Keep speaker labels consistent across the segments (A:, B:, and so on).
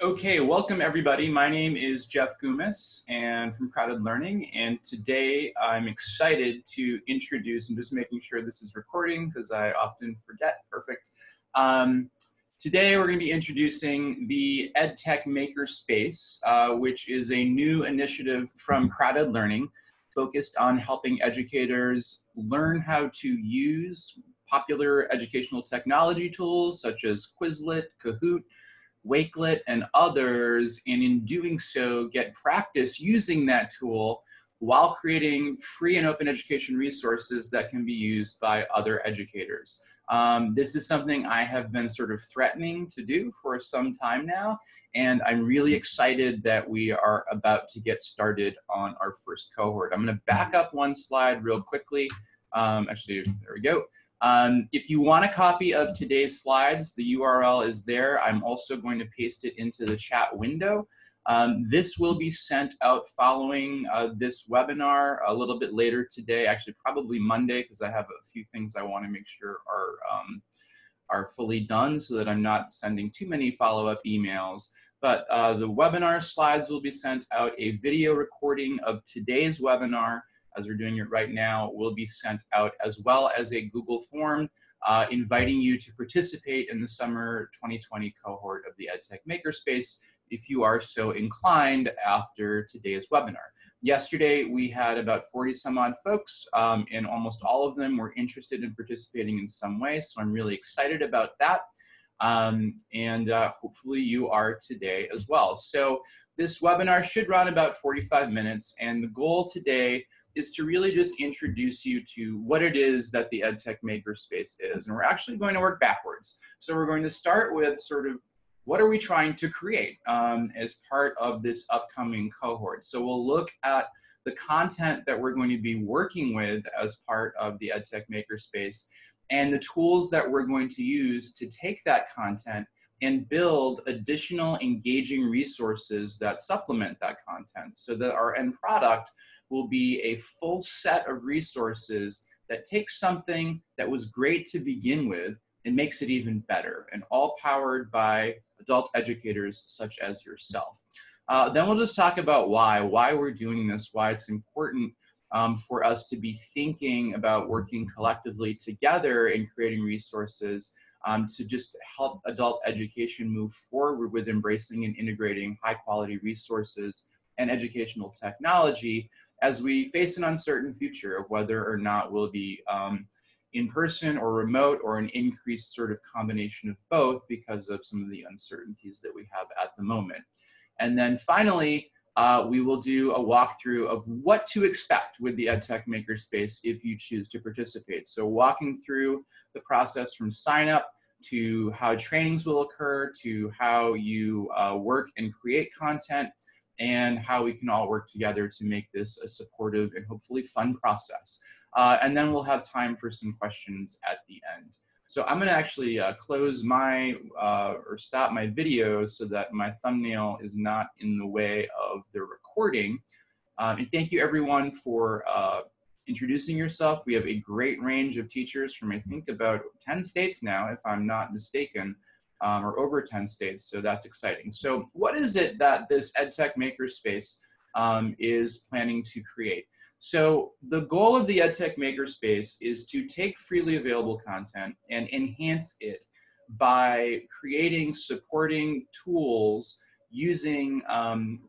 A: Okay, welcome everybody. My name is Jeff Goumas and from CrowdED Learning and today I'm excited to introduce, I'm just making sure this is recording because I often forget, perfect. Um, today we're going to be introducing the EdTech Makerspace, uh, which is a new initiative from CrowdED Learning focused on helping educators learn how to use popular educational technology tools such as Quizlet, Kahoot, Wakelet, and others, and in doing so, get practice using that tool while creating free and open education resources that can be used by other educators. Um, this is something I have been sort of threatening to do for some time now, and I'm really excited that we are about to get started on our first cohort. I'm gonna back up one slide real quickly. Um, actually, there we go. Um, if you want a copy of today's slides, the URL is there. I'm also going to paste it into the chat window. Um, this will be sent out following uh, this webinar a little bit later today, actually probably Monday, because I have a few things I want to make sure are, um, are fully done so that I'm not sending too many follow-up emails. But uh, the webinar slides will be sent out. A video recording of today's webinar as we're doing it right now, will be sent out as well as a Google form uh, inviting you to participate in the summer 2020 cohort of the EdTech Makerspace if you are so inclined after today's webinar. Yesterday, we had about 40 some odd folks, um, and almost all of them were interested in participating in some way, so I'm really excited about that. Um, and uh, hopefully you are today as well. So this webinar should run about 45 minutes, and the goal today is to really just introduce you to what it is that the EdTech Makerspace is. And we're actually going to work backwards. So we're going to start with sort of what are we trying to create um, as part of this upcoming cohort. So we'll look at the content that we're going to be working with as part of the EdTech Makerspace and the tools that we're going to use to take that content and build additional engaging resources that supplement that content so that our end product will be a full set of resources that takes something that was great to begin with and makes it even better, and all powered by adult educators such as yourself. Uh, then we'll just talk about why, why we're doing this, why it's important um, for us to be thinking about working collectively together in creating resources um, to just help adult education move forward with embracing and integrating high quality resources and educational technology as we face an uncertain future of whether or not we'll be um, in person or remote or an increased sort of combination of both because of some of the uncertainties that we have at the moment. And then finally, uh, we will do a walkthrough of what to expect with the EdTech Makerspace if you choose to participate. So walking through the process from sign up to how trainings will occur, to how you uh, work and create content, and how we can all work together to make this a supportive and hopefully fun process. Uh, and then we'll have time for some questions at the end. So I'm gonna actually uh, close my, uh, or stop my video so that my thumbnail is not in the way of the recording. Um, and thank you everyone for uh, introducing yourself. We have a great range of teachers from I think about 10 states now, if I'm not mistaken um, or over 10 states, so that's exciting. So what is it that this EdTech Makerspace um, is planning to create? So the goal of the EdTech Makerspace is to take freely available content and enhance it by creating supporting tools using um,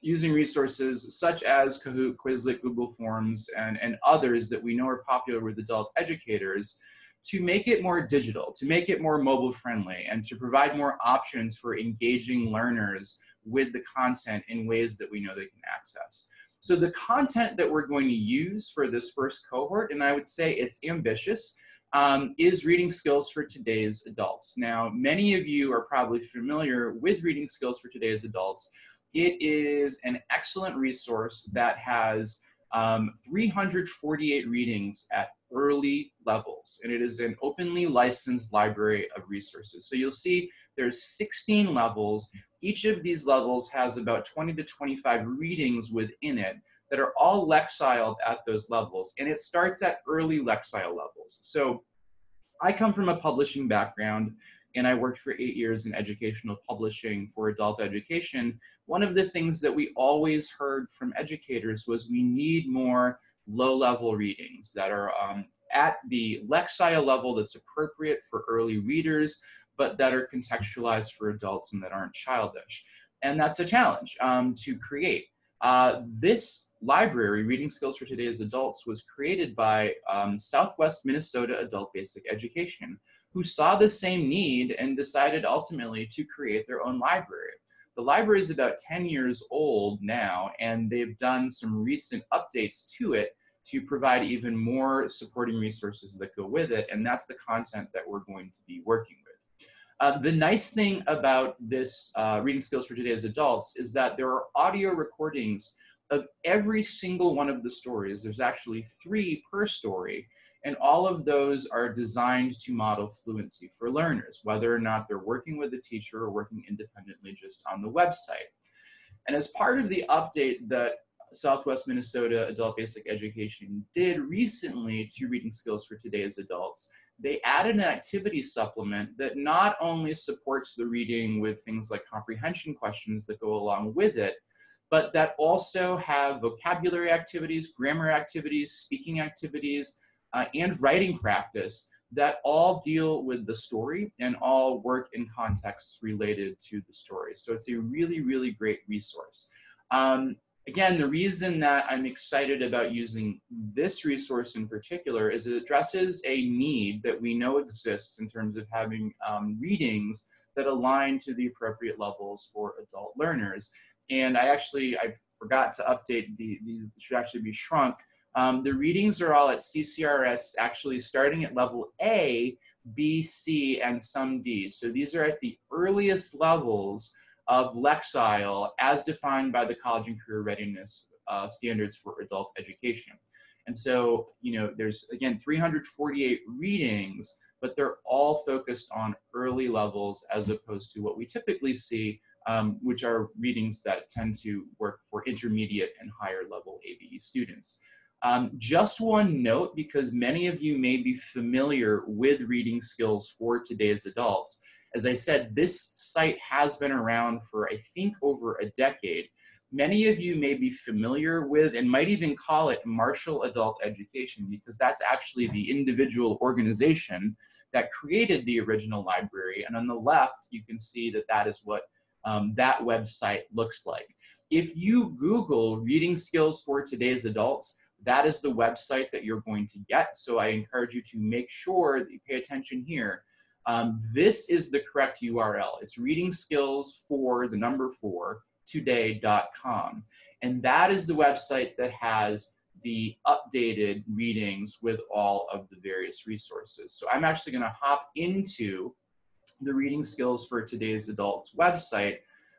A: using resources such as Kahoot, Quizlet, Google Forms, and, and others that we know are popular with adult educators to make it more digital, to make it more mobile friendly, and to provide more options for engaging learners with the content in ways that we know they can access. So the content that we're going to use for this first cohort, and I would say it's ambitious, um, is reading skills for today's adults. Now, many of you are probably familiar with reading skills for today's adults. It is an excellent resource that has um, 348 readings at early levels, and it is an openly licensed library of resources. So you'll see there's 16 levels. Each of these levels has about 20 to 25 readings within it that are all lexiled at those levels, and it starts at early lexile levels. So I come from a publishing background, and I worked for eight years in educational publishing for adult education, one of the things that we always heard from educators was we need more low-level readings that are um, at the Lexile level that's appropriate for early readers, but that are contextualized for adults and that aren't childish. And that's a challenge um, to create. Uh, this library, Reading Skills for Today's Adults, was created by um, Southwest Minnesota Adult Basic Education, who saw the same need and decided ultimately to create their own library. The library is about 10 years old now, and they've done some recent updates to it to provide even more supporting resources that go with it, and that's the content that we're going to be working with. Uh, the nice thing about this uh, Reading Skills for Today's Adults is that there are audio recordings of every single one of the stories. There's actually three per story, and all of those are designed to model fluency for learners, whether or not they're working with a teacher or working independently just on the website. And as part of the update that Southwest Minnesota Adult Basic Education did recently to Reading Skills for Today's Adults, they added an activity supplement that not only supports the reading with things like comprehension questions that go along with it, but that also have vocabulary activities, grammar activities, speaking activities, uh, and writing practice that all deal with the story and all work in contexts related to the story. So it's a really, really great resource. Um, again, the reason that I'm excited about using this resource in particular is it addresses a need that we know exists in terms of having um, readings that align to the appropriate levels for adult learners. And I actually, I forgot to update the, these should actually be shrunk. Um, the readings are all at CCRS actually starting at level A, B, C, and some D. So these are at the earliest levels of Lexile as defined by the college and career readiness uh, standards for adult education. And so, you know, there's again 348 readings, but they're all focused on early levels as opposed to what we typically see, um, which are readings that tend to work for intermediate and higher level ABE students. Um, just one note, because many of you may be familiar with reading skills for today's adults. As I said, this site has been around for, I think, over a decade. Many of you may be familiar with and might even call it Marshall Adult Education because that's actually the individual organization that created the original library. And on the left, you can see that that is what um, that website looks like. If you Google reading skills for today's adults, that is the website that you're going to get. So I encourage you to make sure that you pay attention here um, this is the correct URL. It's reading skills for the number four today.com. And that is the website that has the updated readings with all of the various resources. So I'm actually gonna hop into the reading skills for today's adults website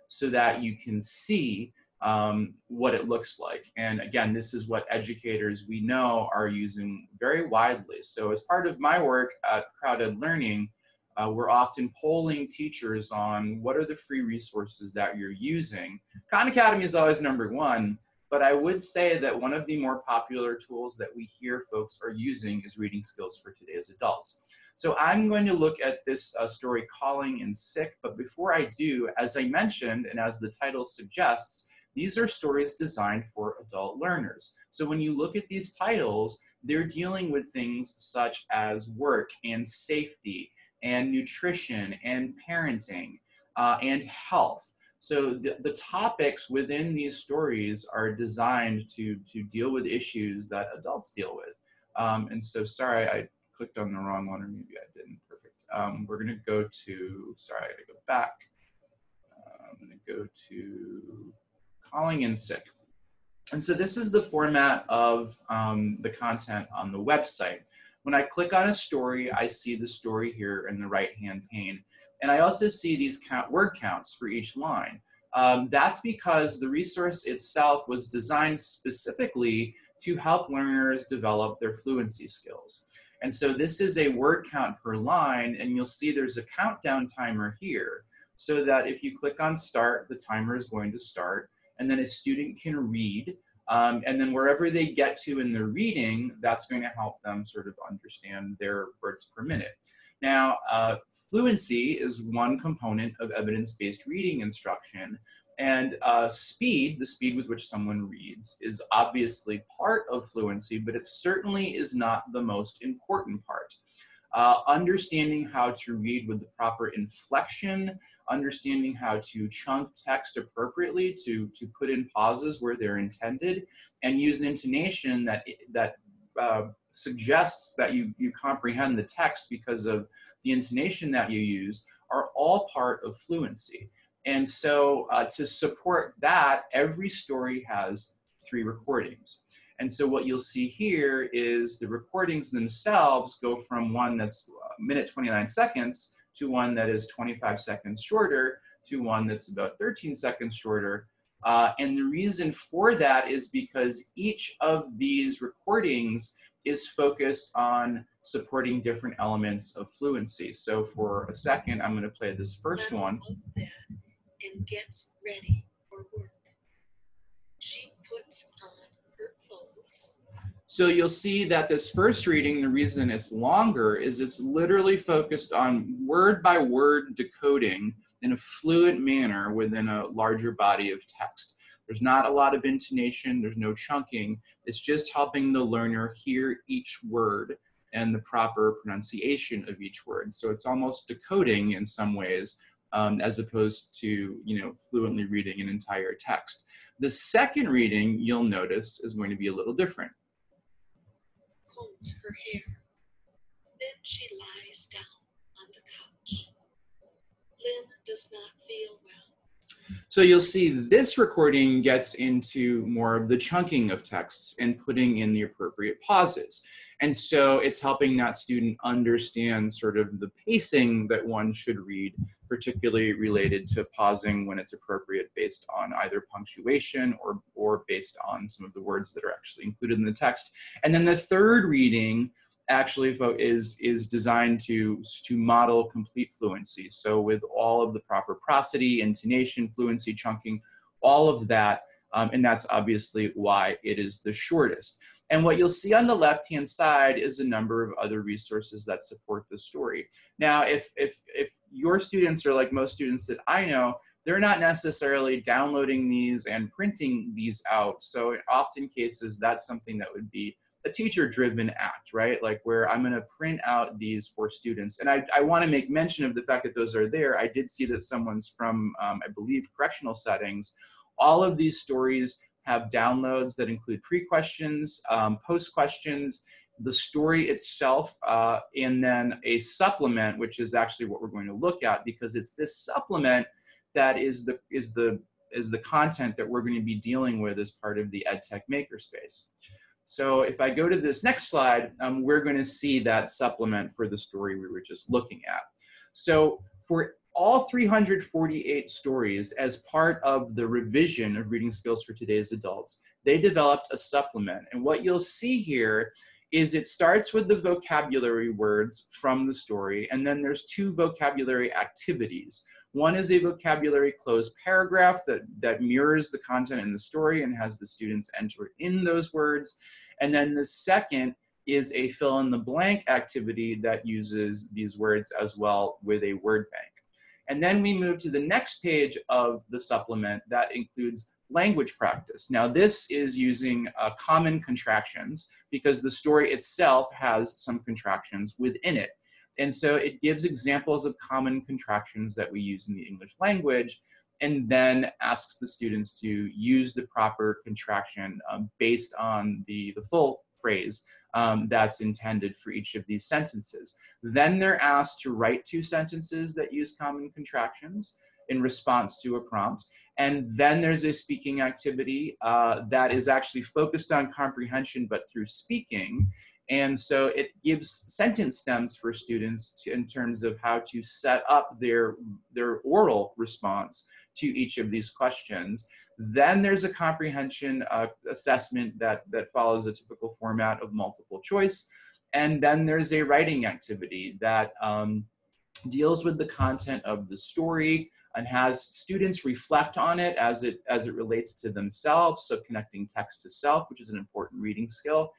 A: so that you can see um, what it looks like. And again, this is what educators we know are using very widely. So as part of my work at CrowdED Learning, uh, we're often polling teachers on what are the free resources that you're using. Khan Academy is always number one, but I would say that one of the more popular tools that we hear folks are using is reading skills for today's adults. So I'm going to look at this uh, story, Calling in Sick, but before I do, as I mentioned, and as the title suggests, these are stories designed for adult learners. So when you look at these titles, they're dealing with things such as work and safety and nutrition and parenting uh, and health. So the, the topics within these stories are designed to, to deal with issues that adults deal with. Um, and so, sorry, I clicked on the wrong one, or maybe I didn't. Perfect. Um, we're going to go to, sorry, I got to go back. Uh, I'm going to go to calling in sick. And so this is the format of um, the content on the website. When I click on a story, I see the story here in the right-hand pane. And I also see these count, word counts for each line. Um, that's because the resource itself was designed specifically to help learners develop their fluency skills. And so this is a word count per line, and you'll see there's a countdown timer here, so that if you click on start, the timer is going to start, and then a student can read um, and then wherever they get to in their reading, that's going to help them sort of understand their words per minute. Now, uh, fluency is one component of evidence-based reading instruction, and uh, speed, the speed with which someone reads, is obviously part of fluency, but it certainly is not the most important part. Uh, understanding how to read with the proper inflection, understanding how to chunk text appropriately to, to put in pauses where they're intended, and use intonation that, that uh, suggests that you, you comprehend the text because of the intonation that you use are all part of fluency. And so uh, to support that, every story has three recordings. And so what you'll see here is the recordings themselves go from one that's minute 29 seconds to one that is 25 seconds shorter to one that's about 13 seconds shorter. Uh, and the reason for that is because each of these recordings is focused on supporting different elements of fluency. So for a second, I'm going to play this first one.
B: And gets ready for work. She puts on.
A: So you'll see that this first reading, the reason it's longer is it's literally focused on word by word decoding in a fluent manner within a larger body of text. There's not a lot of intonation, there's no chunking. It's just helping the learner hear each word and the proper pronunciation of each word. So it's almost decoding in some ways um, as opposed to you know fluently reading an entire text. The second reading you'll notice is going to be a little different.
B: Combs her hair. Then she lies down on the couch. Lynn does not feel well.
A: So you'll see this recording gets into more of the chunking of texts and putting in the appropriate pauses. And so it's helping that student understand sort of the pacing that one should read, particularly related to pausing when it's appropriate based on either punctuation or, or based on some of the words that are actually included in the text. And then the third reading actually is is designed to to model complete fluency. So with all of the proper prosody, intonation, fluency, chunking, all of that, um, and that's obviously why it is the shortest. And what you'll see on the left-hand side is a number of other resources that support the story. Now, if if if your students are like most students that I know, they're not necessarily downloading these and printing these out. So in often cases, that's something that would be a teacher driven act, right? Like where I'm going to print out these for students. And I, I want to make mention of the fact that those are there. I did see that someone's from, um, I believe, correctional settings. All of these stories have downloads that include pre questions, um, post questions, the story itself, uh, and then a supplement, which is actually what we're going to look at because it's this supplement that is the is the is the content that we're going to be dealing with as part of the EdTech Makerspace. So if I go to this next slide, um, we're going to see that supplement for the story we were just looking at. So for all 348 stories as part of the revision of reading skills for today's adults, they developed a supplement. And what you'll see here is it starts with the vocabulary words from the story, and then there's two vocabulary activities. One is a vocabulary cloze paragraph that, that mirrors the content in the story and has the students enter in those words. And then the second is a fill in the blank activity that uses these words as well with a word bank. And then we move to the next page of the supplement that includes language practice. Now this is using uh, common contractions because the story itself has some contractions within it. And so it gives examples of common contractions that we use in the English language and then asks the students to use the proper contraction um, based on the, the full phrase um, that's intended for each of these sentences. Then they're asked to write two sentences that use common contractions in response to a prompt. And then there's a speaking activity uh, that is actually focused on comprehension, but through speaking. And so it gives sentence stems for students to, in terms of how to set up their, their oral response to each of these questions. Then there's a comprehension uh, assessment that, that follows a typical format of multiple choice. And then there's a writing activity that um, deals with the content of the story and has students reflect on it as it as it relates to themselves so connecting text to self which is an important reading skill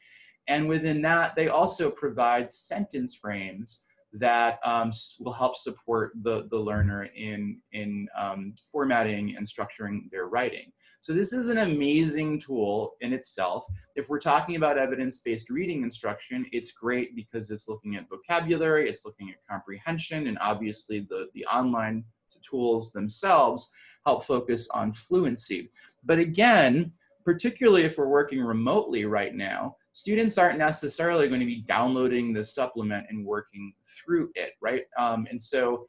A: and within that, they also provide sentence frames that um, will help support the, the learner in, in um, formatting and structuring their writing. So this is an amazing tool in itself. If we're talking about evidence-based reading instruction, it's great because it's looking at vocabulary, it's looking at comprehension, and obviously the, the online tools themselves help focus on fluency. But again, particularly if we're working remotely right now, students aren't necessarily going to be downloading the supplement and working through it, right? Um, and so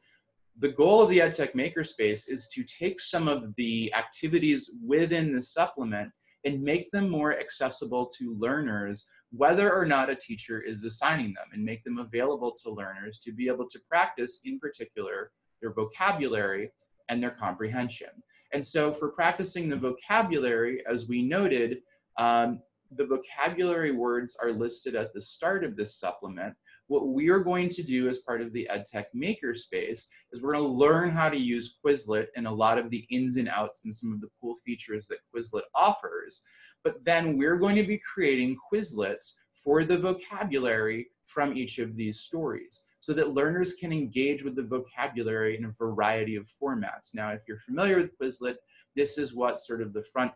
A: the goal of the EdTech Makerspace is to take some of the activities within the supplement and make them more accessible to learners, whether or not a teacher is assigning them, and make them available to learners to be able to practice, in particular, their vocabulary and their comprehension. And so for practicing the vocabulary, as we noted, um, the vocabulary words are listed at the start of this supplement. What we are going to do as part of the EdTech Makerspace is we're going to learn how to use Quizlet and a lot of the ins and outs and some of the cool features that Quizlet offers. But then we're going to be creating Quizlets for the vocabulary from each of these stories so that learners can engage with the vocabulary in a variety of formats. Now, if you're familiar with Quizlet, this is what sort of the front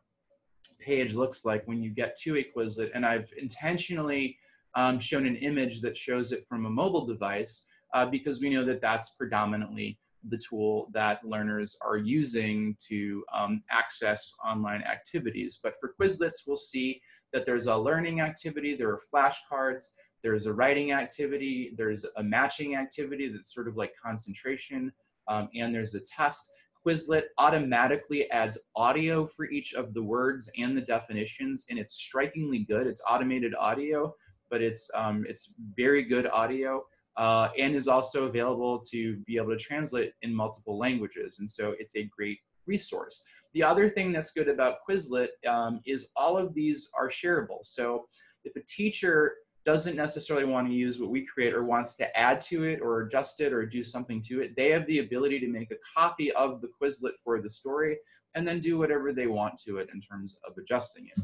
A: page looks like when you get to a Quizlet. And I've intentionally um, shown an image that shows it from a mobile device uh, because we know that that's predominantly the tool that learners are using to um, access online activities. But for Quizlets, we'll see that there's a learning activity, there are flashcards, there's a writing activity, there's a matching activity that's sort of like concentration, um, and there's a test. Quizlet automatically adds audio for each of the words and the definitions, and it's strikingly good. It's automated audio, but it's, um, it's very good audio. Uh, and is also available to be able to translate in multiple languages. And so it's a great resource. The other thing that's good about Quizlet um, is all of these are shareable. So if a teacher doesn't necessarily want to use what we create or wants to add to it or adjust it or do something to it, they have the ability to make a copy of the Quizlet for the story and then do whatever they want to it in terms of adjusting it.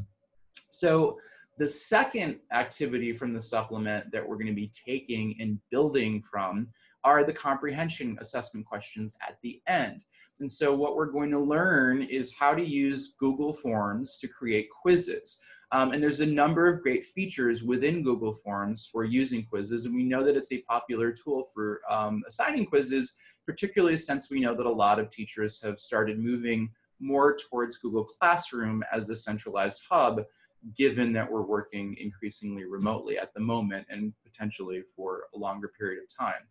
A: So the second activity from the supplement that we're going to be taking and building from are the comprehension assessment questions at the end. And so what we're going to learn is how to use Google Forms to create quizzes. Um, and there's a number of great features within Google Forms for using quizzes. And we know that it's a popular tool for um, assigning quizzes, particularly since we know that a lot of teachers have started moving more towards Google Classroom as the centralized hub, given that we're working increasingly remotely at the moment and potentially for a longer period of time.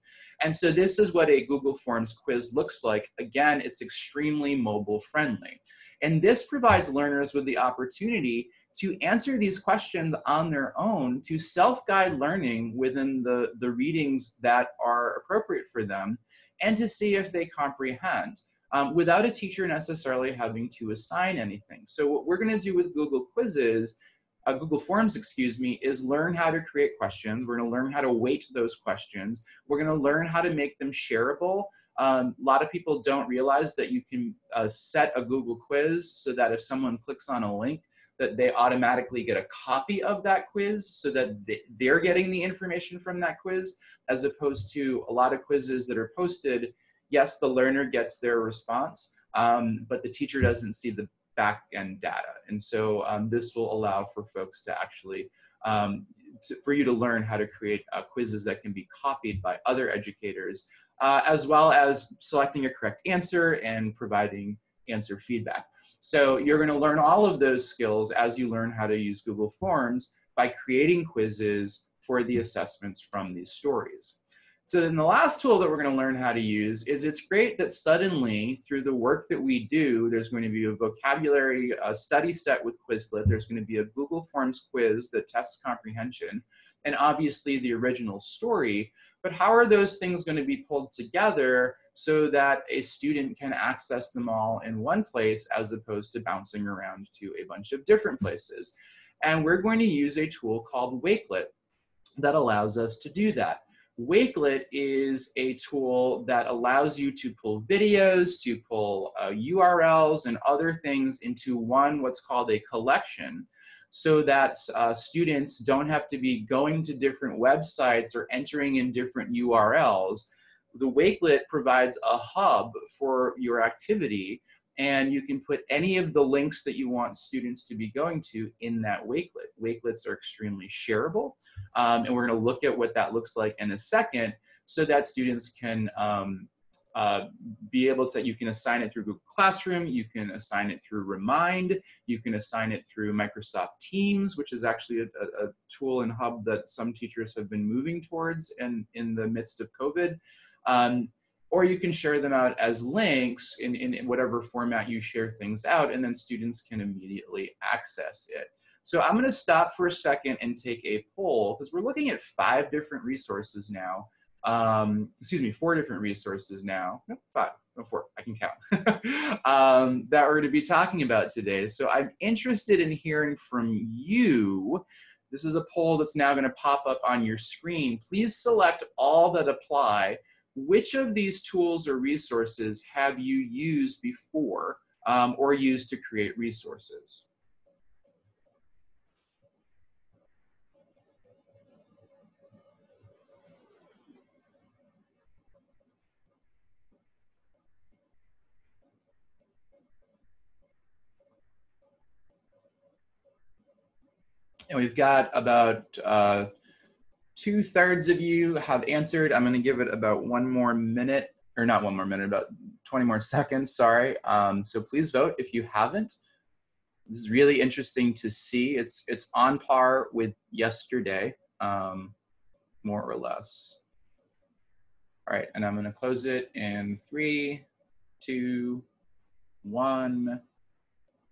A: And so this is what a Google Forms quiz looks like. Again, it's extremely mobile friendly. And this provides learners with the opportunity to answer these questions on their own, to self-guide learning within the, the readings that are appropriate for them, and to see if they comprehend. Um, without a teacher necessarily having to assign anything. So what we're gonna do with Google Quizzes, uh, Google Forms, excuse me, is learn how to create questions. We're gonna learn how to weight those questions. We're gonna learn how to make them shareable. Um, a lot of people don't realize that you can uh, set a Google quiz so that if someone clicks on a link, that they automatically get a copy of that quiz so that they're getting the information from that quiz, as opposed to a lot of quizzes that are posted. Yes, the learner gets their response, um, but the teacher doesn't see the back end data. And so um, this will allow for folks to actually, um, to, for you to learn how to create uh, quizzes that can be copied by other educators, uh, as well as selecting a correct answer and providing answer feedback. So you're going to learn all of those skills as you learn how to use Google Forms by creating quizzes for the assessments from these stories. So then the last tool that we're going to learn how to use is it's great that suddenly through the work that we do, there's going to be a vocabulary a study set with Quizlet. There's going to be a Google Forms quiz that tests comprehension and obviously the original story. But how are those things going to be pulled together so that a student can access them all in one place as opposed to bouncing around to a bunch of different places. And we're going to use a tool called Wakelet that allows us to do that. Wakelet is a tool that allows you to pull videos, to pull uh, URLs and other things into one what's called a collection so that uh, students don't have to be going to different websites or entering in different URLs. The Wakelet provides a hub for your activity and you can put any of the links that you want students to be going to in that Wakelet. Wakelets are extremely shareable, um, and we're gonna look at what that looks like in a second so that students can um, uh, be able to, you can assign it through Google Classroom, you can assign it through Remind, you can assign it through Microsoft Teams, which is actually a, a, tool and hub that some teachers have been moving towards in, in the midst of COVID. Um, or you can share them out as links in, in whatever format you share things out, and then students can immediately access it. So I'm gonna stop for a second and take a poll, because we're looking at five different resources now um, excuse me, four different resources now, no, five, no, four, I can count, um, that we're going to be talking about today. So I'm interested in hearing from you. This is a poll that's now going to pop up on your screen. Please select all that apply. Which of these tools or resources have you used before um, or used to create resources? And we've got about uh, two thirds of you have answered. I'm going to give it about one more minute, or not one more minute, about 20 more seconds, sorry. Um, so please vote if you haven't. This is really interesting to see. It's, it's on par with yesterday, um, more or less. All right, and I'm going to close it in three, two, one.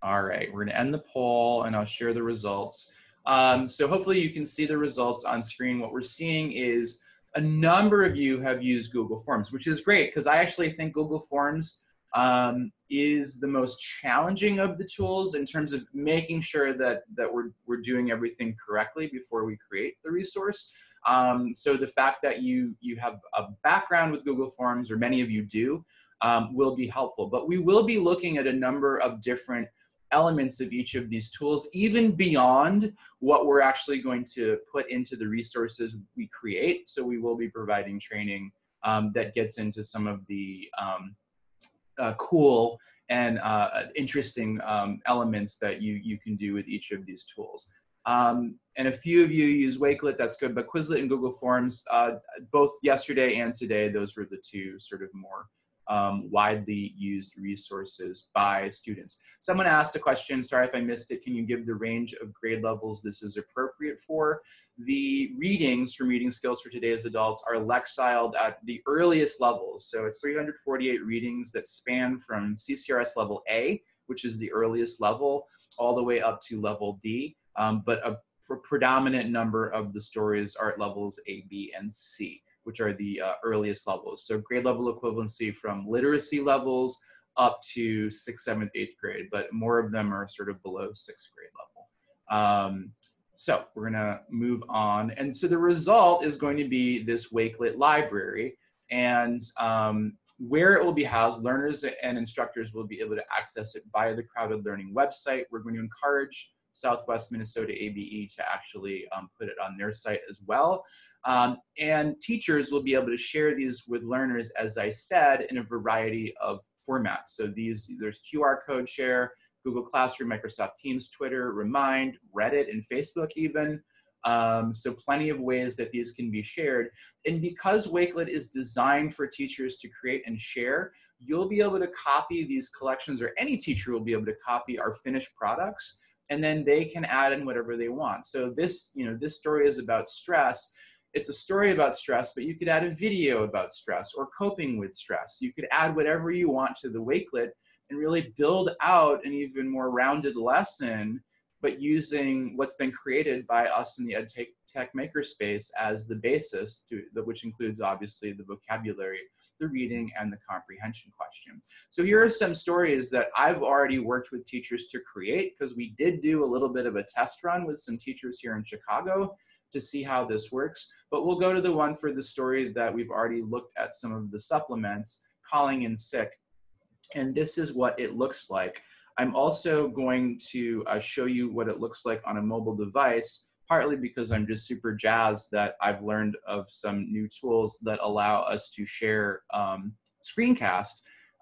A: All right, we're going to end the poll and I'll share the results. Um, so hopefully you can see the results on screen. What we're seeing is a number of you have used Google Forms, which is great because I actually think Google Forms um, is the most challenging of the tools in terms of making sure that, that we're, we're doing everything correctly before we create the resource. Um, so the fact that you, you have a background with Google Forms, or many of you do, um, will be helpful. But we will be looking at a number of different elements of each of these tools, even beyond what we're actually going to put into the resources we create. So we will be providing training um, that gets into some of the um, uh, cool and uh, interesting um, elements that you, you can do with each of these tools. Um, and a few of you use Wakelet, that's good, but Quizlet and Google Forms, uh, both yesterday and today, those were the two sort of more um, widely used resources by students. Someone asked a question, sorry if I missed it, can you give the range of grade levels this is appropriate for? The readings from Reading Skills for Today's Adults are Lexiled at the earliest levels. So it's 348 readings that span from CCRS level A, which is the earliest level, all the way up to level D. Um, but a predominant number of the stories are at levels A, B, and C which are the uh, earliest levels. So grade level equivalency from literacy levels up to sixth, seventh, eighth grade, but more of them are sort of below sixth grade level. Um, so we're gonna move on. And so the result is going to be this Wakelet library and um, where it will be housed, learners and instructors will be able to access it via the CrowdED Learning website. We're going to encourage Southwest Minnesota ABE to actually um, put it on their site as well. Um, and teachers will be able to share these with learners, as I said, in a variety of formats. So these, there's QR code share, Google Classroom, Microsoft Teams, Twitter, Remind, Reddit, and Facebook even. Um, so plenty of ways that these can be shared. And because Wakelet is designed for teachers to create and share, you'll be able to copy these collections or any teacher will be able to copy our finished products and then they can add in whatever they want. So this, you know, this story is about stress. It's a story about stress, but you could add a video about stress or coping with stress. You could add whatever you want to the Wakelet and really build out an even more rounded lesson, but using what's been created by us in the EdTech tech makerspace as the basis, to, which includes obviously the vocabulary the reading and the comprehension question. So here are some stories that I've already worked with teachers to create because we did do a little bit of a test run with some teachers here in Chicago to see how this works. But we'll go to the one for the story that we've already looked at some of the supplements, calling in sick. And this is what it looks like. I'm also going to uh, show you what it looks like on a mobile device, partly because I'm just super jazzed that I've learned of some new tools that allow us to share um, screencast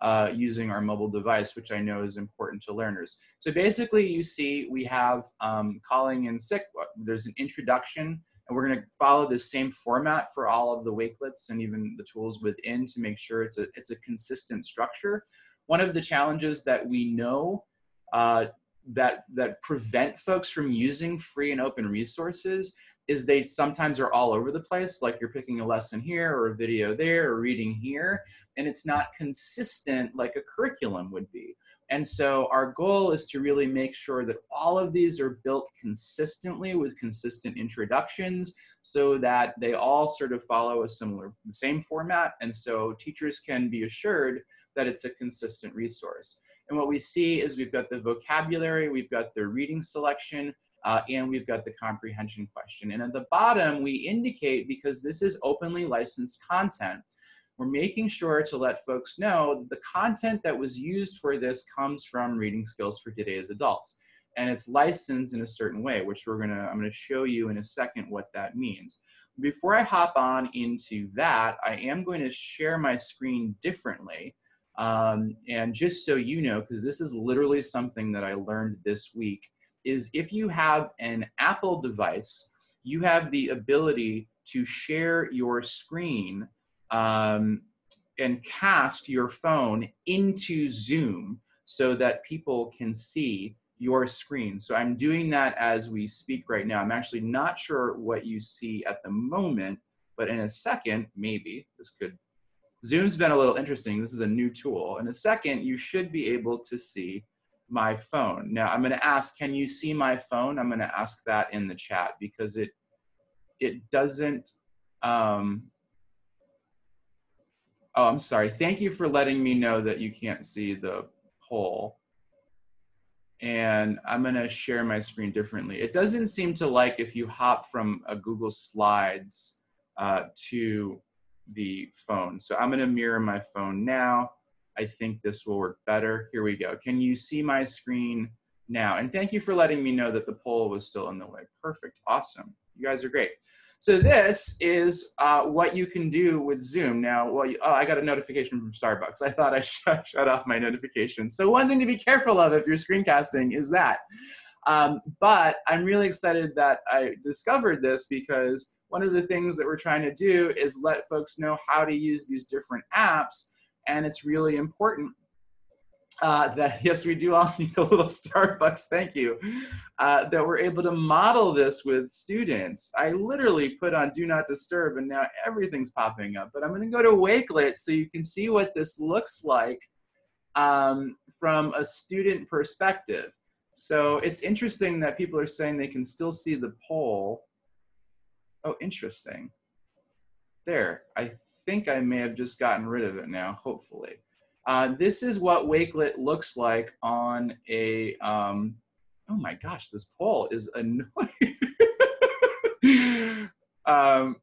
A: uh, using our mobile device, which I know is important to learners. So basically you see we have um, calling in sick, there's an introduction, and we're gonna follow the same format for all of the Wakelets and even the tools within to make sure it's a, it's a consistent structure. One of the challenges that we know uh, that, that prevent folks from using free and open resources is they sometimes are all over the place, like you're picking a lesson here or a video there or reading here, and it's not consistent like a curriculum would be. And so our goal is to really make sure that all of these are built consistently with consistent introductions so that they all sort of follow a similar, the same format. And so teachers can be assured that it's a consistent resource. And what we see is we've got the vocabulary, we've got the reading selection, uh, and we've got the comprehension question. And at the bottom, we indicate, because this is openly licensed content, we're making sure to let folks know the content that was used for this comes from Reading Skills for Today's Adults. And it's licensed in a certain way, which we're gonna, I'm gonna show you in a second what that means. Before I hop on into that, I am going to share my screen differently. Um, and just so you know, because this is literally something that I learned this week, is if you have an Apple device, you have the ability to share your screen um, and cast your phone into Zoom so that people can see your screen. So I'm doing that as we speak right now. I'm actually not sure what you see at the moment, but in a second, maybe this could. Zoom's been a little interesting. This is a new tool. In a second, you should be able to see my phone. Now I'm going to ask, can you see my phone? I'm going to ask that in the chat because it it doesn't. Um, oh, I'm sorry. Thank you for letting me know that you can't see the poll. And I'm going to share my screen differently. It doesn't seem to like if you hop from a Google Slides uh, to the phone. So I'm going to mirror my phone now. I think this will work better. Here we go. Can you see my screen now? And thank you for letting me know that the poll was still in the way. Perfect, awesome. You guys are great. So this is uh, what you can do with Zoom. Now, well, you, oh, I got a notification from Starbucks. I thought I shut, shut off my notifications. So one thing to be careful of if you're screencasting is that. Um, but I'm really excited that I discovered this because one of the things that we're trying to do is let folks know how to use these different apps and it's really important uh, that yes, we do all need a little Starbucks. Thank you. Uh, that we're able to model this with students. I literally put on Do Not Disturb, and now everything's popping up. But I'm going to go to Wakelet so you can see what this looks like um, from a student perspective. So it's interesting that people are saying they can still see the poll. Oh, interesting. There, I think I may have just gotten rid of it now, hopefully. Uh, this is what Wakelet looks like on a, um, oh my gosh, this poll is annoying. um,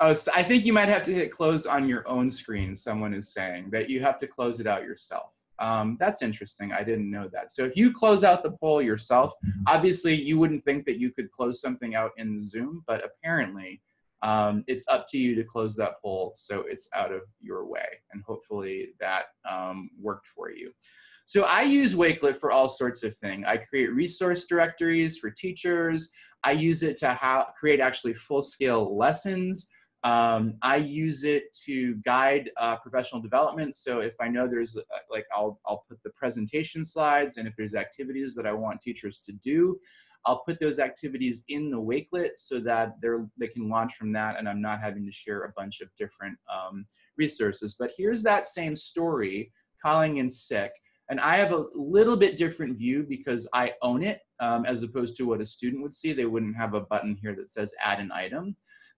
A: oh, so I think you might have to hit close on your own screen, someone is saying, that you have to close it out yourself. Um, that's interesting. I didn't know that. So if you close out the poll yourself, obviously you wouldn't think that you could close something out in Zoom, but apparently um, it's up to you to close that poll so it's out of your way. And hopefully that um, worked for you. So I use Wakelet for all sorts of things. I create resource directories for teachers. I use it to create actually full-scale lessons. Um, I use it to guide uh, professional development. So if I know there's uh, like, I'll, I'll put the presentation slides and if there's activities that I want teachers to do, I'll put those activities in the Wakelet so that they're, they can launch from that and I'm not having to share a bunch of different um, resources. But here's that same story, calling in sick. And I have a little bit different view because I own it um, as opposed to what a student would see. They wouldn't have a button here that says add an item.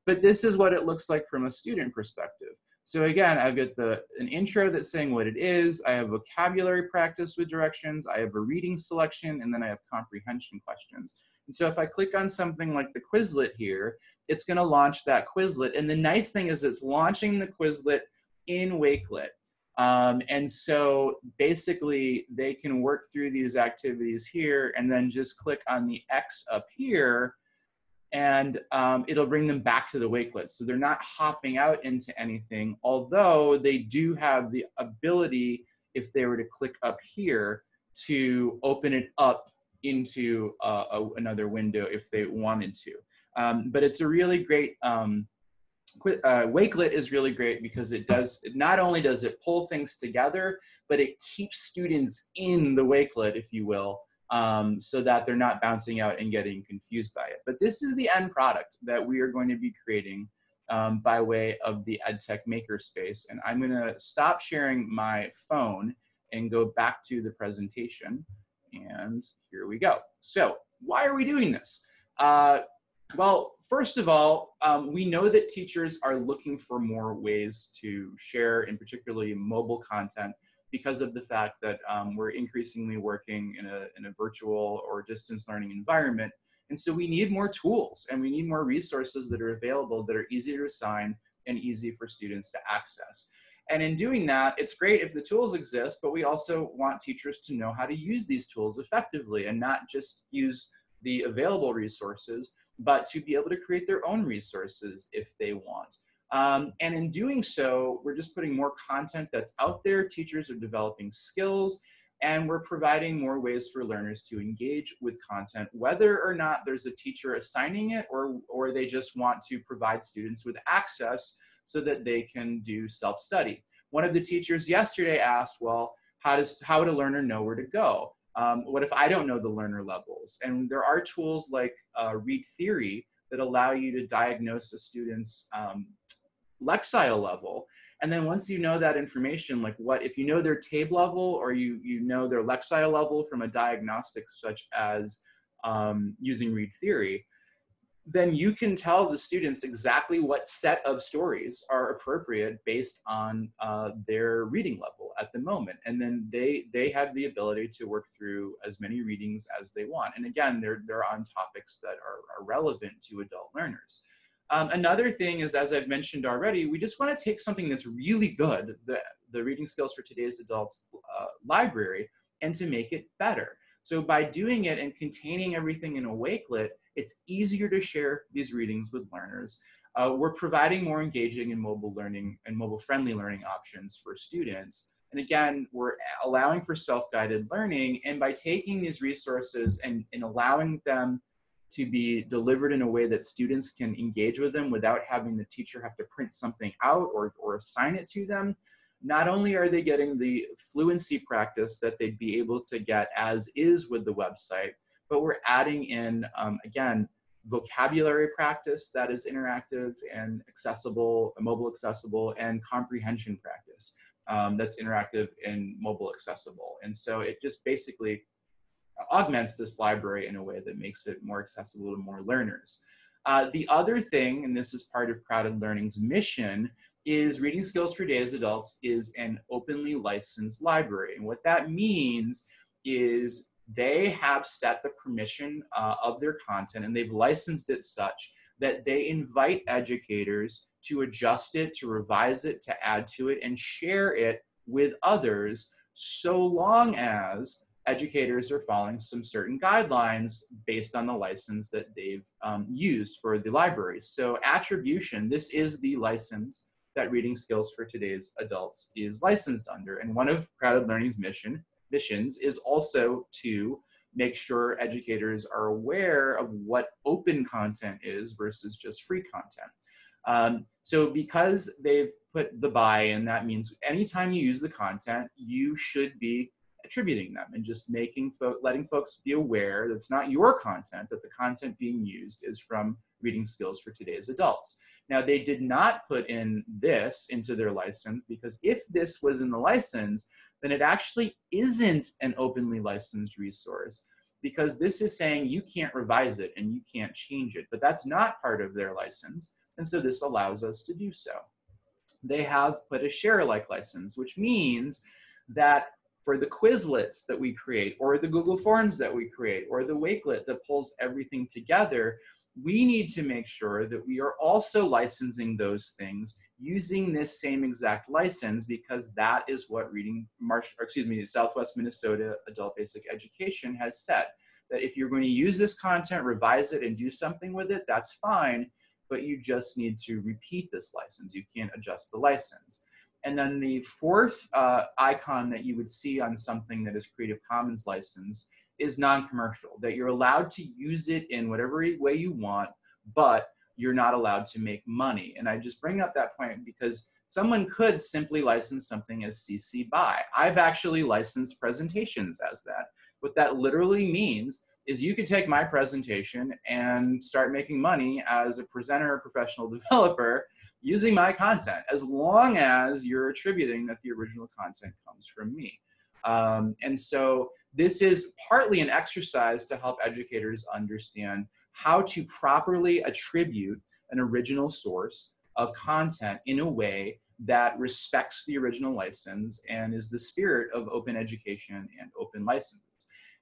A: But this is what it looks like from a student perspective. So again, I've got the an intro that's saying what it is. I have vocabulary practice with directions. I have a reading selection, and then I have comprehension questions. And so if I click on something like the Quizlet here, it's going to launch that Quizlet. And the nice thing is it's launching the Quizlet in Wakelet. Um, and so basically they can work through these activities here and then just click on the X up here and um, it'll bring them back to the wakelet. So they're not hopping out into anything, although they do have the ability, if they were to click up here, to open it up into uh, a, another window if they wanted to. Um, but it's a really great, um, uh, Wakelet is really great because it does, not only does it pull things together, but it keeps students in the Wakelet, if you will, um, so that they're not bouncing out and getting confused by it. But this is the end product that we are going to be creating um, by way of the EdTech Makerspace. And I'm gonna stop sharing my phone and go back to the presentation. And here we go. So why are we doing this? Uh, well, first of all, um, we know that teachers are looking for more ways to share, in particularly mobile content, because of the fact that um, we're increasingly working in a, in a virtual or distance learning environment. And so we need more tools and we need more resources that are available that are easy to assign and easy for students to access. And in doing that, it's great if the tools exist, but we also want teachers to know how to use these tools effectively and not just use the available resources, but to be able to create their own resources if they want. Um, and in doing so, we're just putting more content that's out there. Teachers are developing skills and we're providing more ways for learners to engage with content, whether or not there's a teacher assigning it or, or they just want to provide students with access so that they can do self-study. One of the teachers yesterday asked, well, how, does, how would a learner know where to go? Um, what if I don't know the learner levels? And there are tools like uh, Read Theory that allow you to diagnose a student's um, Lexile level. And then once you know that information, like what, if you know their TABE level or you, you know their Lexile level from a diagnostic such as um, using read theory, then you can tell the students exactly what set of stories are appropriate based on uh, their reading level at the moment. And then they, they have the ability to work through as many readings as they want. And again, they're, they're on topics that are, are relevant to adult learners. Um, another thing is, as I've mentioned already, we just want to take something that's really good, the, the reading skills for today's adults uh, library, and to make it better. So by doing it and containing everything in a Wakelet, it's easier to share these readings with learners. Uh, we're providing more engaging and mobile learning and mobile friendly learning options for students. And again, we're allowing for self-guided learning. And by taking these resources and, and allowing them to be delivered in a way that students can engage with them without having the teacher have to print something out or, or assign it to them. Not only are they getting the fluency practice that they'd be able to get as is with the website, but we're adding in, um, again, vocabulary practice that is interactive and accessible, mobile accessible, and comprehension practice um, that's interactive and mobile accessible. And so it just basically augments this library in a way that makes it more accessible to more learners. Uh, the other thing, and this is part of CrowdED Learning's mission, is Reading Skills for Today's Adults is an openly licensed library. And what that means is they have set the permission uh, of their content and they've licensed it such that they invite educators to adjust it, to revise it, to add to it, and share it with others so long as educators are following some certain guidelines based on the license that they've um, used for the libraries. So attribution, this is the license that Reading Skills for Today's Adults is licensed under. And one of CrowdED Learning's mission missions is also to make sure educators are aware of what open content is versus just free content. Um, so because they've put the buy in, that means anytime you use the content, you should be attributing them and just making fo letting folks be aware that it's not your content, that the content being used is from reading skills for today's adults. Now they did not put in this into their license because if this was in the license, then it actually isn't an openly licensed resource because this is saying you can't revise it and you can't change it, but that's not part of their license. And so this allows us to do so. They have put a share alike license, which means that for the Quizlets that we create, or the Google Forms that we create, or the Wakelet that pulls everything together, we need to make sure that we are also licensing those things using this same exact license because that is what reading Marsh, excuse me, Southwest Minnesota Adult Basic Education has said that if you're going to use this content, revise it and do something with it, that's fine, but you just need to repeat this license. You can't adjust the license. And then the fourth uh, icon that you would see on something that is Creative Commons licensed is non-commercial, that you're allowed to use it in whatever way you want, but you're not allowed to make money. And I just bring up that point because someone could simply license something as CC BY. I've actually licensed presentations as that. What that literally means is you could take my presentation and start making money as a presenter or professional developer using my content, as long as you're attributing that the original content comes from me. Um, and so this is partly an exercise to help educators understand how to properly attribute an original source of content in a way that respects the original license and is the spirit of open education and open licenses.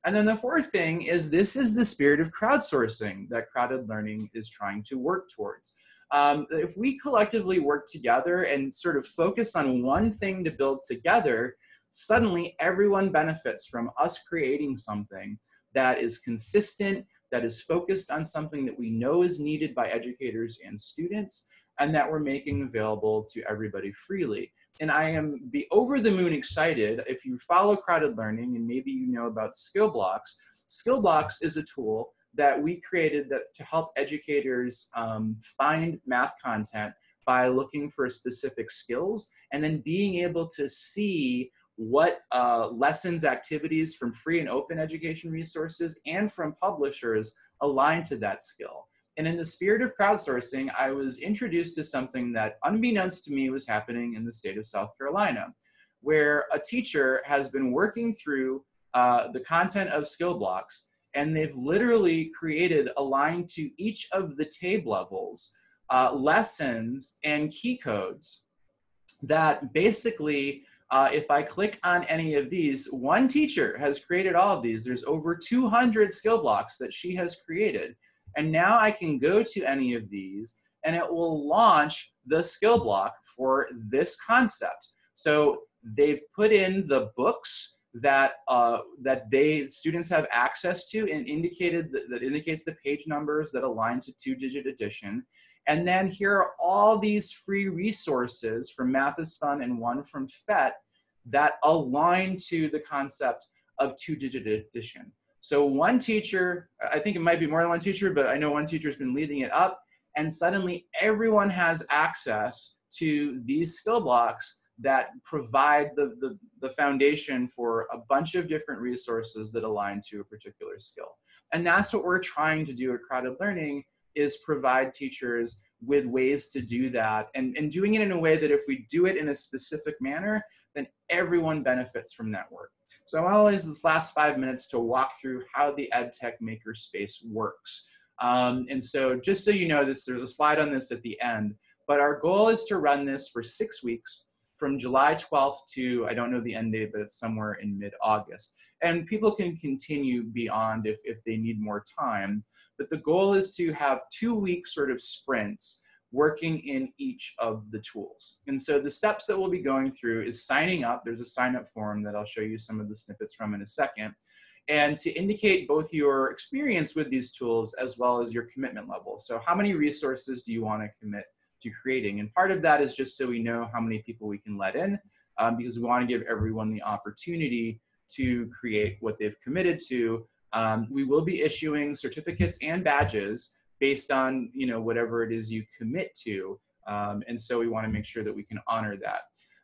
A: And then the fourth thing is this is the spirit of crowdsourcing that CrowdED Learning is trying to work towards. Um, if we collectively work together and sort of focus on one thing to build together, suddenly everyone benefits from us creating something that is consistent, that is focused on something that we know is needed by educators and students, and that we're making available to everybody freely. And I am be over the moon excited if you follow CrowdED Learning and maybe you know about SkillBlox. Skill blocks is a tool that we created that to help educators um, find math content by looking for specific skills and then being able to see what uh, lessons activities from free and open education resources and from publishers align to that skill. And in the spirit of crowdsourcing, I was introduced to something that, unbeknownst to me, was happening in the state of South Carolina, where a teacher has been working through uh, the content of SkillBlox, and they've literally created, aligned to each of the TABE levels, uh, lessons and key codes that basically uh, if I click on any of these, one teacher has created all of these. There's over 200 skill blocks that she has created. And now I can go to any of these and it will launch the skill block for this concept. So they've put in the books that uh, that they students have access to and indicated that, that indicates the page numbers that align to two digit addition. And then here are all these free resources from Math is Fun and one from PhET that align to the concept of two digit addition. So one teacher, I think it might be more than one teacher, but I know one teacher has been leading it up, and suddenly everyone has access to these skill blocks that provide the, the, the, foundation for a bunch of different resources that align to a particular skill. And that's what we're trying to do at CrowdED Learning is provide teachers with ways to do that and, and doing it in a way that if we do it in a specific manner, then everyone benefits from that work. So I want to use this last five minutes to walk through how the EdTech Makerspace works. Um, and so just so you know this, there's a slide on this at the end, but our goal is to run this for six weeks from July 12th to, I don't know the end date, but it's somewhere in mid-August. And people can continue beyond if, if they need more time. But the goal is to have two week sort of sprints working in each of the tools. And so the steps that we'll be going through is signing up. There's a sign up form that I'll show you some of the snippets from in a second. And to indicate both your experience with these tools as well as your commitment level. So how many resources do you want to commit to creating? And part of that is just so we know how many people we can let in um, because we want to give everyone the opportunity to create what they've committed to. Um, we will be issuing certificates and badges based on you know whatever it is you commit to um, and so we want to make sure that we can honor that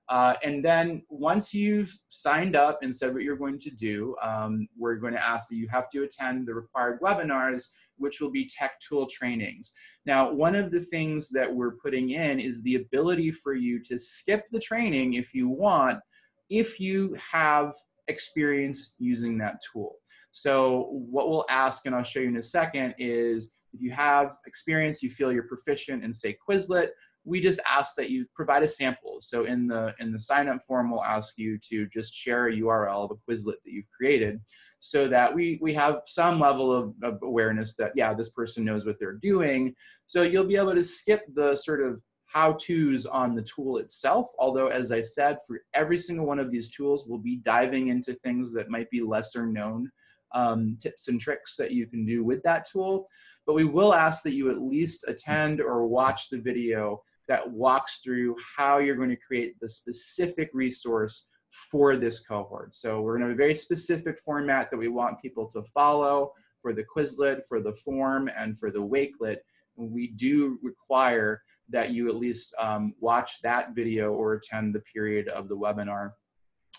A: uh, and then once you've signed up and said what you're going to do um, we're going to ask that you have to attend the required webinars which will be tech tool trainings. Now one of the things that we're putting in is the ability for you to skip the training if you want if you have experience using that tool. So what we'll ask and i'll show you in a second is if you have experience, you feel you're proficient in, say, Quizlet, we just ask that you provide a sample. So in the in the sign up form, we'll ask you to just share a URL of a Quizlet that you've created so that we, we have some level of, of awareness that, yeah, this person knows what they're doing. So you'll be able to skip the sort of how-tos on the tool itself. Although, as I said, for every single one of these tools, we'll be diving into things that might be lesser known um, tips and tricks that you can do with that tool. But we will ask that you at least attend or watch the video that walks through how you're going to create the specific resource for this cohort. So we're going to have a very specific format that we want people to follow for the Quizlet, for the form, and for the Wakelet. We do require that you at least um, watch that video or attend the period of the webinar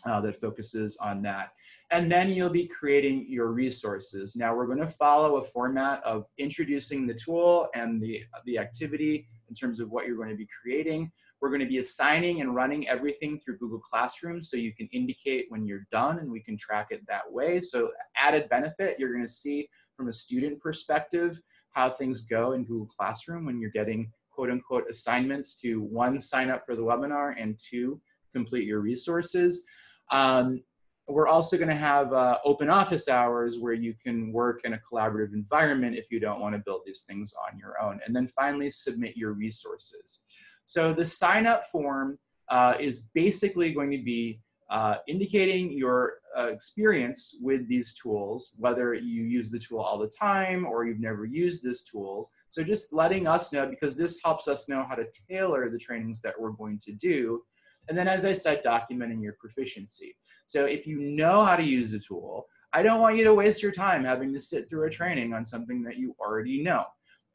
A: uh, that focuses on that. And then you'll be creating your resources. Now we're going to follow a format of introducing the tool and the, the activity in terms of what you're going to be creating. We're going to be assigning and running everything through Google Classroom so you can indicate when you're done and we can track it that way. So added benefit, you're going to see from a student perspective how things go in Google Classroom when you're getting quote unquote assignments to one, sign up for the webinar and two, complete your resources. Um, we're also going to have uh, open office hours where you can work in a collaborative environment if you don't want to build these things on your own. And then finally, submit your resources. So the sign up form uh, is basically going to be uh, indicating your uh, experience with these tools, whether you use the tool all the time or you've never used this tool. So just letting us know because this helps us know how to tailor the trainings that we're going to do. And then as I said, documenting your proficiency. So if you know how to use a tool, I don't want you to waste your time having to sit through a training on something that you already know.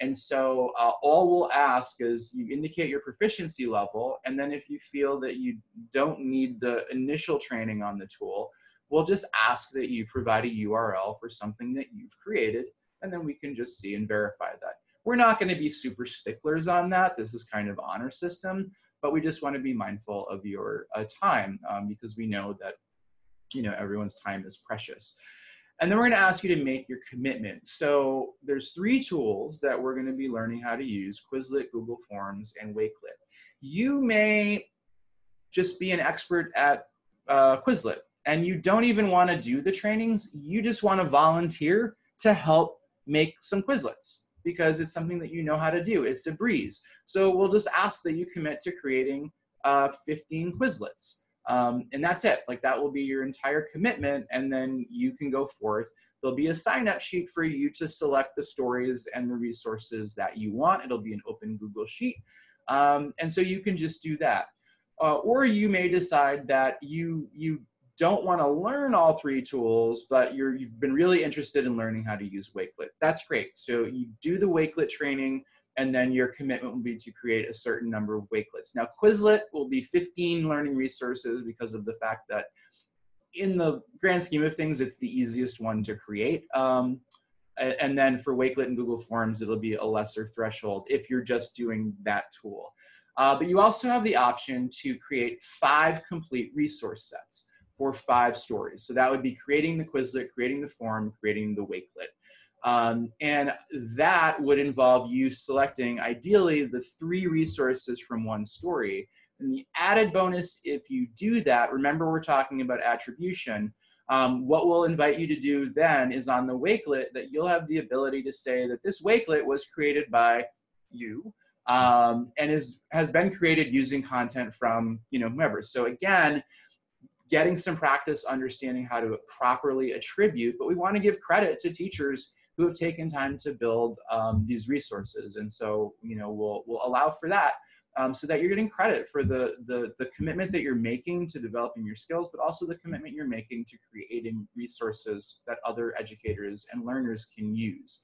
A: And so uh, all we'll ask is you indicate your proficiency level. And then if you feel that you don't need the initial training on the tool, we'll just ask that you provide a URL for something that you've created. And then we can just see and verify that. We're not going to be super sticklers on that. This is kind of honor system, but we just want to be mindful of your uh, time um, because we know that you know everyone's time is precious. And then we're going to ask you to make your commitment. So there's three tools that we're going to be learning how to use, Quizlet, Google Forms, and Wakelet. You may just be an expert at uh, Quizlet and you don't even want to do the trainings. You just want to volunteer to help make some Quizlets because it's something that you know how to do. It's a breeze. So we'll just ask that you commit to creating uh, 15 Quizlets. Um, and that's it. Like that will be your entire commitment, and then you can go forth. There'll be a sign up sheet for you to select the stories and the resources that you want. It'll be an open Google Sheet. Um, and so you can just do that. Uh, or you may decide that you, you don't want to learn all three tools, but you're, you've been really interested in learning how to use Wakelet. That's great. So you do the Wakelet training and then your commitment will be to create a certain number of Wakelets. Now, Quizlet will be 15 learning resources because of the fact that in the grand scheme of things, it's the easiest one to create. Um, and then for Wakelet and Google Forms, it'll be a lesser threshold if you're just doing that tool. Uh, but you also have the option to create five complete resource sets for five stories. So that would be creating the Quizlet, creating the form, creating the Wakelet. Um, and that would involve you selecting ideally the three resources from one story. And the added bonus, if you do that, remember we're talking about attribution. Um, what we'll invite you to do then is on the wakelet that you'll have the ability to say that this wakelet was created by you um, and is has been created using content from you know whomever. So again, getting some practice understanding how to properly attribute, but we want to give credit to teachers who have taken time to build um, these resources. And so, you know, we'll, we'll allow for that um, so that you're getting credit for the, the, the commitment that you're making to developing your skills, but also the commitment you're making to creating resources that other educators and learners can use.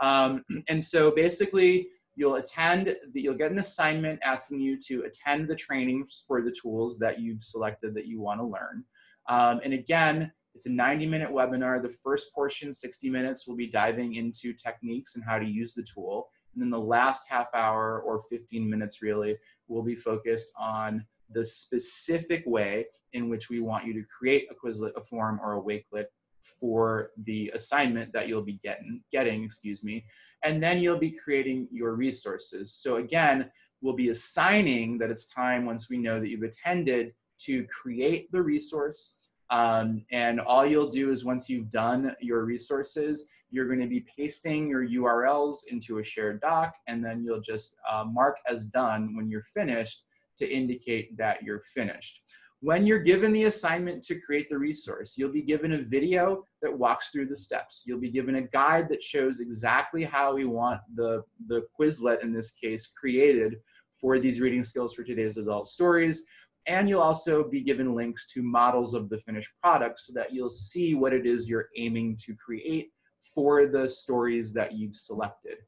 A: Um, and so basically, you'll attend, the, you'll get an assignment asking you to attend the trainings for the tools that you've selected that you want to learn. Um, and again, it's a 90 minute webinar. The first portion, 60 minutes, will be diving into techniques and how to use the tool. And then the last half hour or 15 minutes really will be focused on the specific way in which we want you to create a Quizlet, a form, or a Wakelet for the assignment that you'll be getting, getting, excuse me. And then you'll be creating your resources. So again, we'll be assigning that it's time once we know that you've attended to create the resource. Um, and all you'll do is once you've done your resources, you're going to be pasting your URLs into a shared doc, and then you'll just uh, mark as done when you're finished to indicate that you're finished. When you're given the assignment to create the resource, you'll be given a video that walks through the steps. You'll be given a guide that shows exactly how we want the, the Quizlet, in this case, created for these reading skills for today's adult stories. And you'll also be given links to models of the finished product so that you'll see what it is you're aiming to create for the stories that you've selected.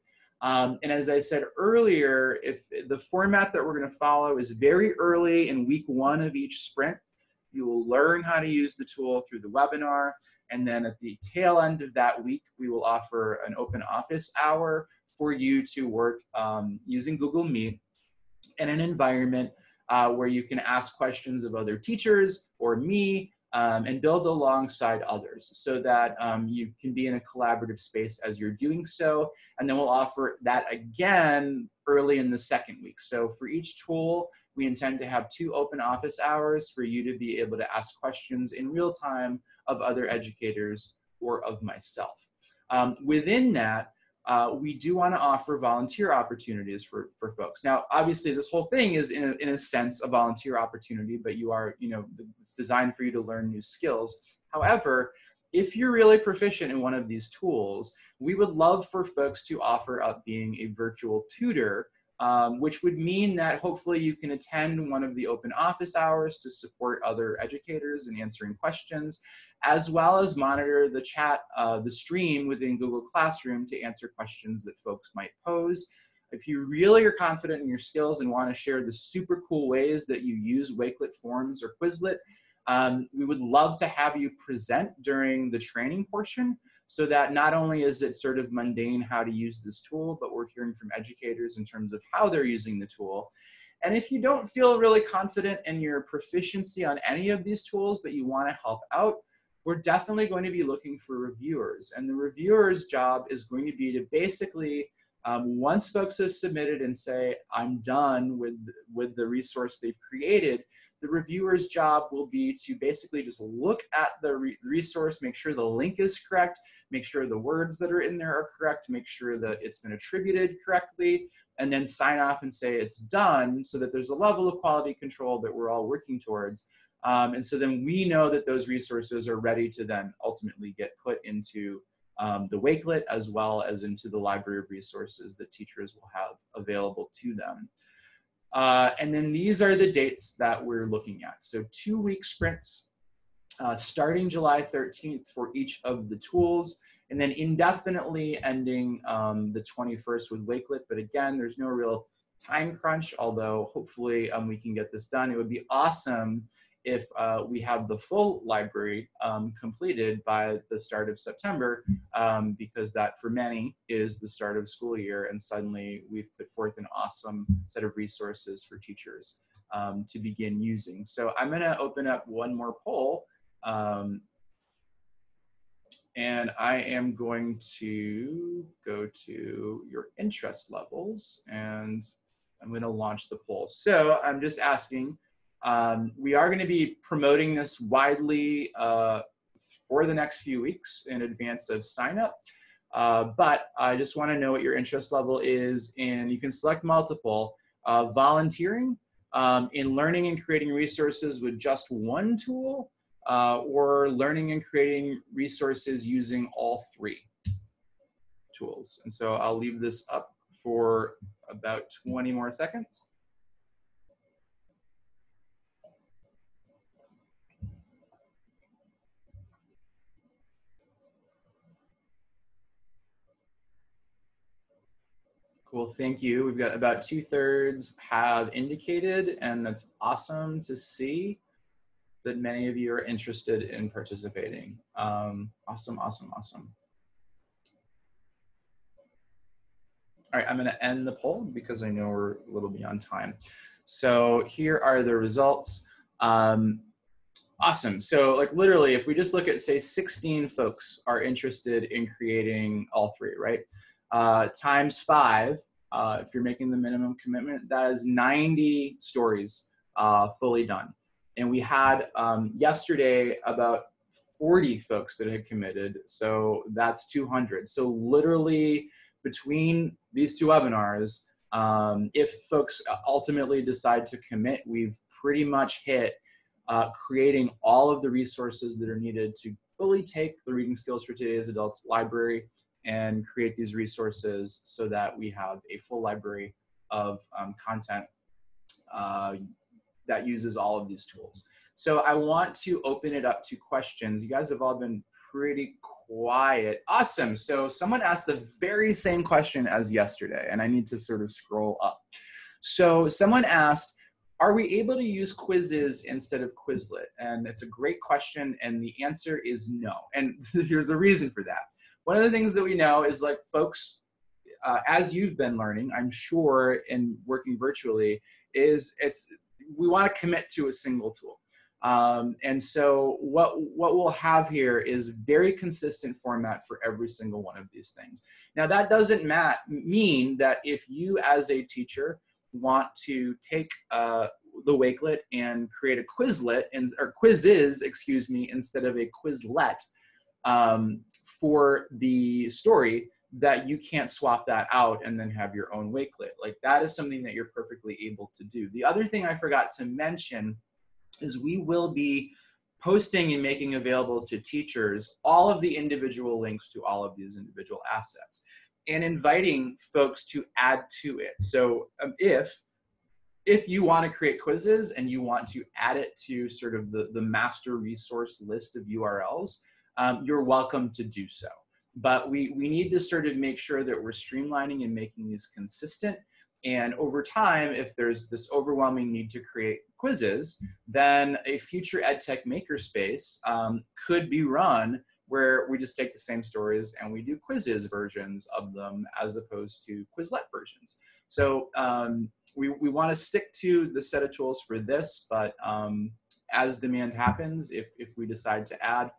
A: Um, and as I said earlier, if the format that we're going to follow is very early in week one of each sprint, you will learn how to use the tool through the webinar. And then at the tail end of that week, we will offer an open office hour for you to work um, using Google Meet in an environment uh, where you can ask questions of other teachers or me um, and build alongside others so that um, you can be in a collaborative space as you're doing so. And then we'll offer that again early in the second week. So for each tool, we intend to have two open office hours for you to be able to ask questions in real time of other educators or of myself. Um, within that, uh, we do want to offer volunteer opportunities for, for folks. Now, obviously, this whole thing is in a, in a sense a volunteer opportunity, but you are, you know, it's designed for you to learn new skills. However, if you're really proficient in one of these tools, we would love for folks to offer up being a virtual tutor um, which would mean that hopefully you can attend one of the open office hours to support other educators in answering questions, as well as monitor the chat, uh, the stream within Google Classroom to answer questions that folks might pose. If you really are confident in your skills and want to share the super cool ways that you use Wakelet Forms or Quizlet, um, we would love to have you present during the training portion so that not only is it sort of mundane how to use this tool, but we're hearing from educators in terms of how they're using the tool. And if you don't feel really confident in your proficiency on any of these tools, but you want to help out, we're definitely going to be looking for reviewers. And the reviewer's job is going to be to basically, um, once folks have submitted and say, I'm done with, with the resource they've created, the reviewer's job will be to basically just look at the re resource, make sure the link is correct, make sure the words that are in there are correct, make sure that it's been attributed correctly, and then sign off and say it's done so that there's a level of quality control that we're all working towards. Um, and so then we know that those resources are ready to then ultimately get put into um, the Wakelet as well as into the library of resources that teachers will have available to them. Uh, and then these are the dates that we're looking at. So two week sprints uh, starting July 13th for each of the tools and then indefinitely ending um, the 21st with Wakelet. But again, there's no real time crunch, although hopefully um, we can get this done. It would be awesome if uh, we have the full library um, completed by the start of September, um, because that for many is the start of school year, and suddenly we've put forth an awesome set of resources for teachers um, to begin using. So I'm going to open up one more poll, um, and I am going to go to your interest levels, and I'm going to launch the poll. So I'm just asking, um, we are going to be promoting this widely uh, for the next few weeks in advance of sign up. Uh, but I just want to know what your interest level is, and you can select multiple. Uh, volunteering um, in learning and creating resources with just one tool, uh, or learning and creating resources using all three tools. And so I'll leave this up for about 20 more seconds. Cool, thank you. We've got about two thirds have indicated, and that's awesome to see that many of you are interested in participating. Um, awesome, awesome, awesome. All right, I'm gonna end the poll because I know we're a little beyond time. So here are the results. Um, awesome, so like literally if we just look at say 16 folks are interested in creating all three, right? Uh, times five, uh, if you're making the minimum commitment, that is 90 stories uh, fully done. And we had um, yesterday about 40 folks that had committed. So that's 200. So literally between these two webinars, um, if folks ultimately decide to commit, we've pretty much hit uh, creating all of the resources that are needed to fully take the reading skills for today's adults library and create these resources so that we have a full library of um, content uh, that uses all of these tools. So I want to open it up to questions. You guys have all been pretty quiet. Awesome. So someone asked the very same question as yesterday, and I need to sort of scroll up. So someone asked, are we able to use Quizizz instead of Quizlet? And it's a great question, and the answer is no. And here's the reason for that. One of the things that we know is like folks, uh, as you've been learning, I'm sure, in working virtually, is it's we want to commit to a single tool. Um, and so what, what we'll have here is very consistent format for every single one of these things. Now that doesn't mat- mean that if you as a teacher want to take uh, the Wakelet and create a Quizlet and or Quizizz, excuse me, instead of a Quizlet um, for the story, that you can't swap that out and then have your own Wakelet. Like that is something that you're perfectly able to do. The other thing I forgot to mention is we will be posting and making available to teachers all of the individual links to all of these individual assets and inviting folks to add to it. So um, if if you want to create Quizizz and you want to add it to sort of the, the master resource list of URLs, um, you're welcome to do so. But we, we need to sort of make sure that we're streamlining and making these consistent and over time, if there's this overwhelming need to create Quizizz, then a future EdTech makerspace um, could be run where we just take the same stories and we do Quizizz versions of them as opposed to Quizlet versions. So um, we, we want to stick to the set of tools for this, but um, as demand happens, if, if we decide to add,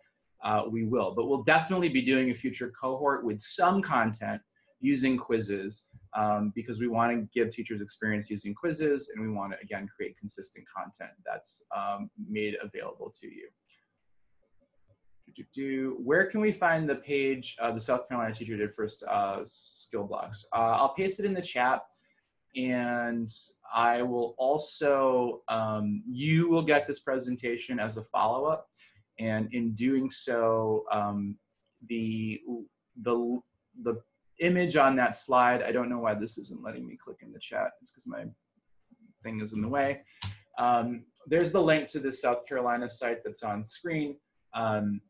A: uh, we will. But we'll definitely be doing a future cohort with some content using Quizizz um, because we want to give teachers experience using Quizizz and we want to, again, create consistent content that's um, made available to you. Where can we find the page uh, the South Carolina teacher did for uh, SkillBlox? Uh, I'll paste it in the chat and I will also, um, you will get this presentation as a follow-up and in doing so, um, the, the, the image on that slide. I don't know why this isn't letting me click in the chat. It's because my thing is in the way. Um, there's the link to the South Carolina site that's on screen. Um,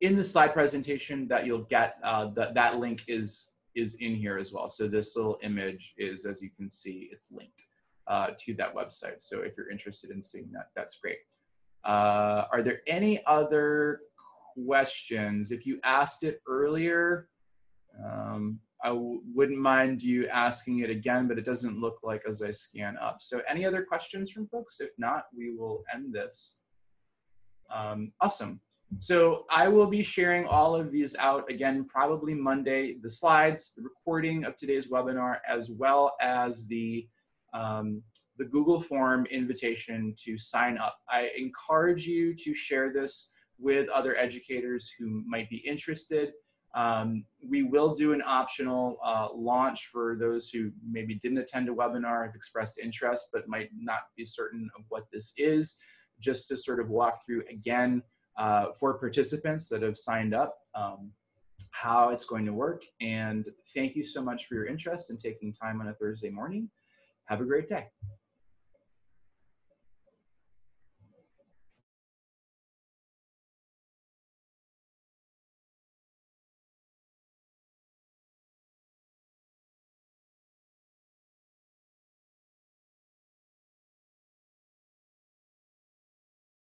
A: in the slide presentation that you'll get, uh, that, that link is, is in here as well. So this little image is, as you can see, it's linked uh, to that website. So if you're interested in seeing that, that's great. Uh, are there any other questions? If you asked it earlier, um, I w- wouldn't mind you asking it again, but it doesn't look like as I scan up. So any other questions from folks? If not, we will end this. Um, awesome. So I will be sharing all of these out again, probably Monday, the slides, the recording of today's webinar, as well as the, um, the Google form invitation to sign up. I encourage you to share this with other educators who might be interested. Um, we will do an optional uh, launch for those who maybe didn't attend a webinar, have expressed interest, but might not be certain of what this is, just to sort of walk through again uh, for participants that have signed up um, how it's going to work. And thank you so much for your interest in taking time on a Thursday morning. Have a great day.